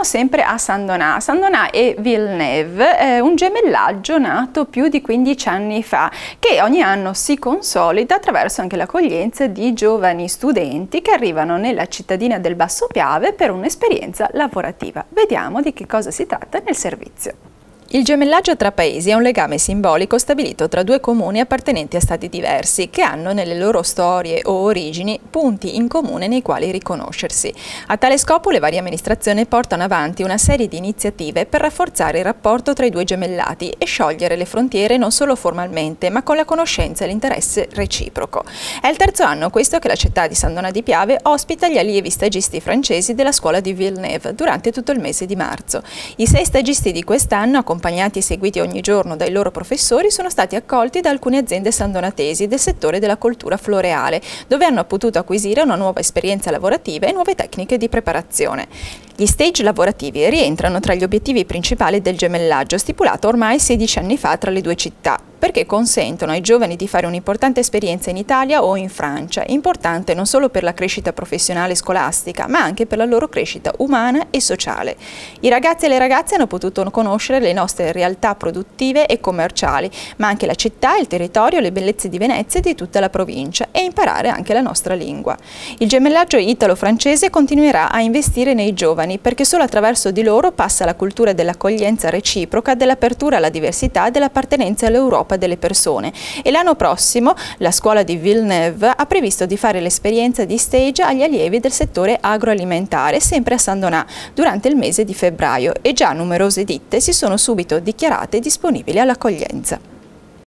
siamo sempre a Saint-Donat. Saint-Donat e Villeneuve, eh, un gemellaggio nato più di 15 anni fa, che ogni anno si consolida attraverso anche l'accoglienza di giovani studenti che arrivano nella cittadina del Basso Piave per un'esperienza lavorativa. Vediamo di che cosa si tratta nel servizio. Il gemellaggio tra paesi è un legame simbolico stabilito tra due comuni appartenenti a stati diversi, che hanno nelle loro storie o origini punti in comune nei quali riconoscersi. A tale scopo le varie amministrazioni portano avanti una serie di iniziative per rafforzare il rapporto tra i due gemellati e sciogliere le frontiere non solo formalmente, ma con la conoscenza e l'interesse reciproco. È il terzo anno questo che la città di San Dona di Piave ospita gli allievi stagisti francesi della scuola di Villeneuve durante tutto il mese di marzo. I sei stagisti di quest'anno, accompagnati accompagnati e seguiti ogni giorno dai loro professori, sono stati accolti da alcune aziende sandonatesi del settore della coltura floreale, dove hanno potuto acquisire una nuova esperienza lavorativa e nuove tecniche di preparazione. Gli stage lavorativi rientrano tra gli obiettivi principali del gemellaggio stipulato ormai 16 anni fa tra le due città, perché consentono ai giovani di fare un'importante esperienza in Italia o in Francia, importante non solo per la crescita professionale e scolastica, ma anche per la loro crescita umana e sociale. I ragazzi e le ragazze hanno potuto conoscere le nostre realtà produttive e commerciali, ma anche la città, il territorio, le bellezze di Venezia e di tutta la provincia e imparare anche la nostra lingua. Il gemellaggio italo-francese continuerà a investire nei giovani perché solo attraverso di loro passa la cultura dell'accoglienza reciproca, dell'apertura alla diversità e dell'appartenenza all'Europa Europa delle persone e l'anno prossimo la scuola di Villeneuve ha previsto di fare l'esperienza di stage agli allievi del settore agroalimentare sempre a San Donà durante il mese di febbraio e già numerose ditte si sono subito dichiarate disponibili all'accoglienza.